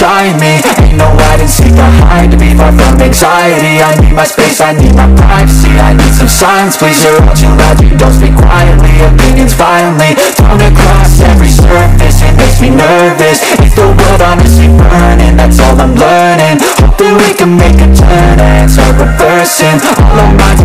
trying me. Ain't no hide and seek behind be far from anxiety. I need my space, I need my privacy. I need some silence, please You're all too loud, you don't speak quietly. Opinions violently thrown across every surface. It makes me nervous. Is the world honestly burning? That's all I'm learning. Hope that we can make a turn and start reversing. All our minds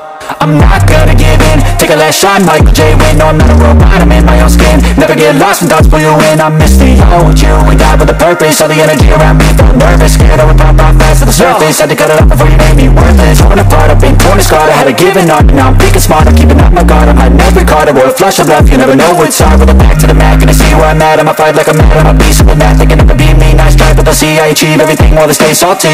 I'm not gonna give in. Take a last shot, Michael J. Win No, I'm not a robot, I'm in my own skin. Never get lost when thoughts pull you in. I miss the old you We died with a purpose. All the energy around me felt nervous. Scared I would pop off fast to the surface. Had to cut it off before you made me worthless. Torn apart, I've been torn and scarred. I had a given but now I'm thinking smart. I'm keeping up my guard, I'm hiding every card. A flush of love, you never know what's hard. With a back to the mat, gonna see where I'm at. I'ma fight like I'm mad, I'm a beast with that They can never be me, nice try, but they'll see I achieve everything while they stay salty